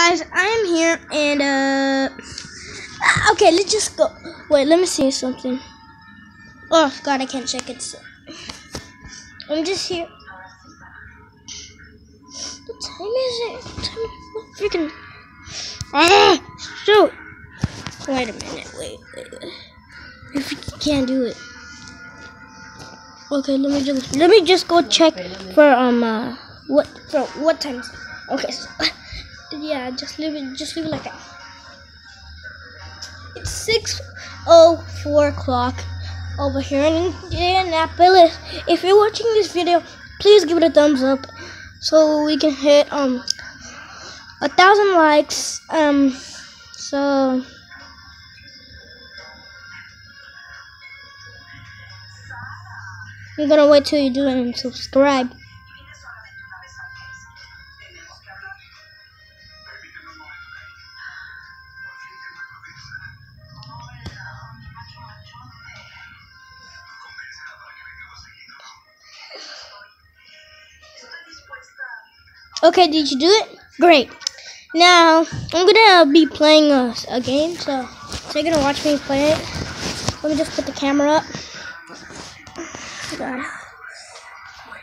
guys, I am here and uh okay, let's just go. Wait, let me see something. Oh god, I can't check it. So. I'm just here. What time is it? What time what freaking Ah shoot. Wait a minute, wait, wait, wait. If you can't do it. Okay, let me just let me just go check for um uh what for what time? Okay, so yeah, just leave it just leave it like that. It's six oh four o'clock over here in Indianapolis. If you're watching this video, please give it a thumbs up so we can hit um a thousand likes. Um so I'm gonna wait till you do it and subscribe. Okay, did you do it? Great. Now, I'm gonna be playing a, a game, so, so you're gonna watch me play it. Let me just put the camera up.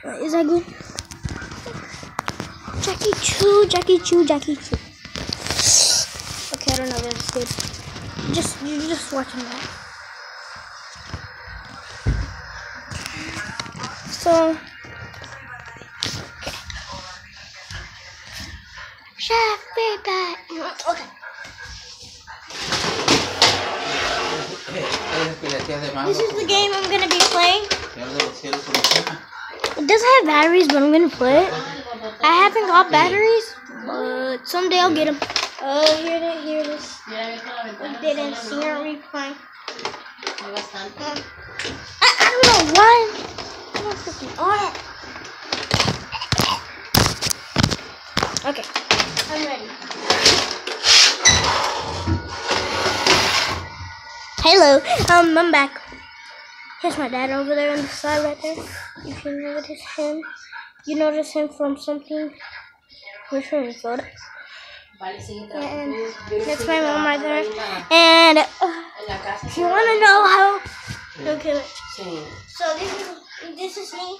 Is that good? Jackie Choo, Jackie Choo, Jackie Choo. Okay, I don't know if it's good. Just, you're just watching that. So, Chef, be back. Okay. This is the game I'm gonna be playing. It doesn't have batteries, but I'm gonna play it. I haven't got batteries, but someday I'll get them. Oh, here it is. Here it is. I didn't see her reply. I, I don't know why. Okay, I'm ready. Hello, um, I'm back. Here's my dad over there on the side right there. You notice him, you notice him from something. We're showing a photo. And that's my mom right there. And uh, if you want to know how, okay, wait. so this is this is me.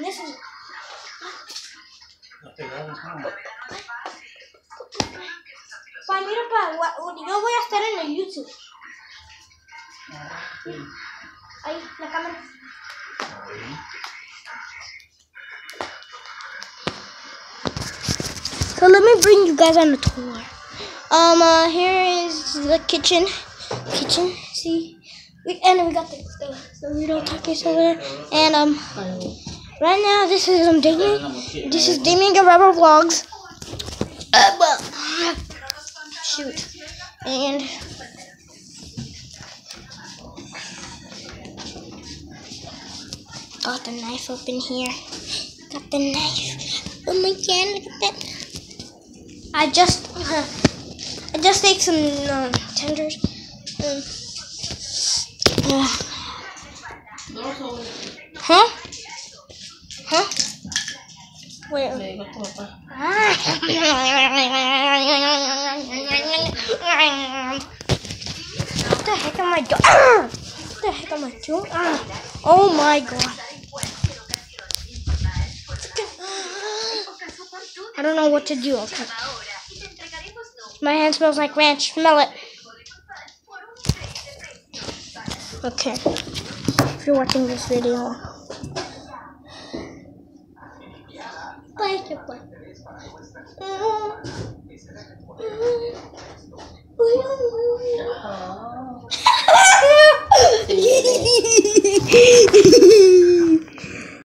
This is Pa, mira, pa, yo voy a estar en el YouTube. Ahí, la cámara. So let me bring you guys on a tour. Um, uh, here is the kitchen. Kitchen, see? We, and we got the, the, the little talkies over there. And, um, right now, this is, um, Damien. This is Damien Guerrero Vlogs. Uh, well, shoot. And, got the knife up in here. Got the knife. Oh my god, look at that. I just, uh, I just take some um, tenders. Um, uh, What the heck am I doing? What the heck am I doing? Ah. Oh my god. I don't know what to do. Okay. My hand smells like ranch. Smell it. Okay. If you're watching this video. Goodbye. Mm. Mm.